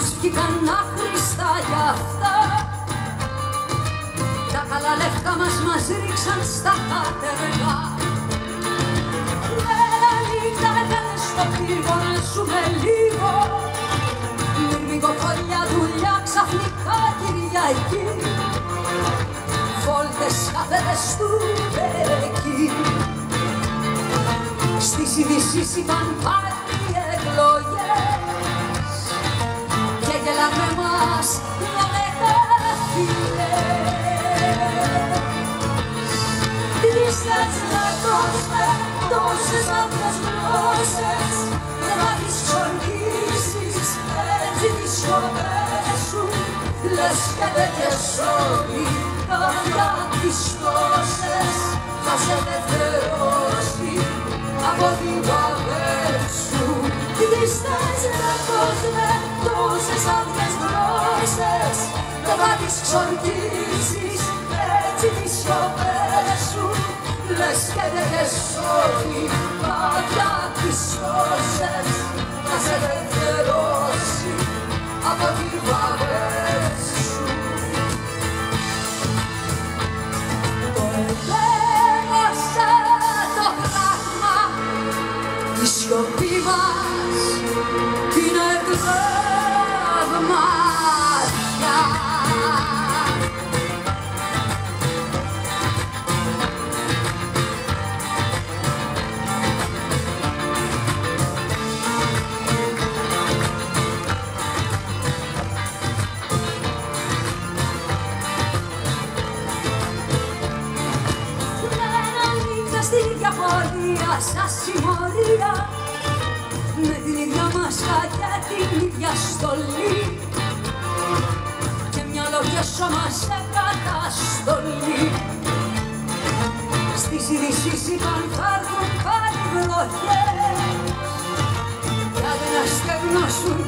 μας βγήκαν άχρηστα για αυτά τα καλά λεφτά μας μας ρίξαν στα κατεργά Μέρα νύχτα έκανε στο σου να ζούμε λίγο Μην μυγκοκόρια δουλειά ξαφνικά Κυριακή. Βόλτες καφέδες του εκεί, Στις ειδήσεις ήταν πάρα Λες και τέτοιες όλοι καρδιά τις τόσες θα σε ελευθερώσει από την παγές σου. Τρίστας λάθος με τόσες άλλες γλώσσες Δεν θα τις ξορκίσεις έτσι τις σιωπές σου. Λες και τέτοιες όλοι σιωπή μας είναι τραυματιά Μέρα νύχτα στη διαφορία σας συμμορία. Με την ίδια μάσκα και την ίδια στολή. Και μια λόγια σώμα σε καταστολή. Στις ειδήσεις είπαν θα έρθουν πάλι βροχές για να στεγνώσουν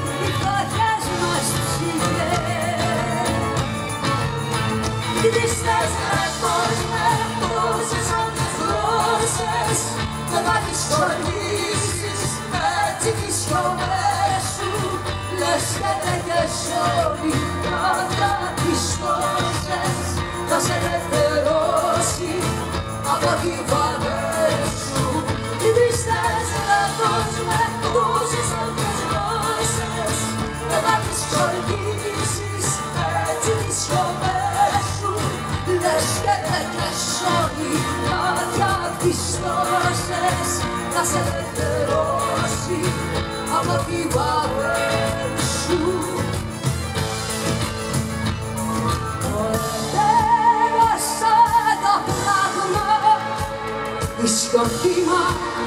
πιστώσες Θα σε ελευθερώσει. Από τη βαρές confirma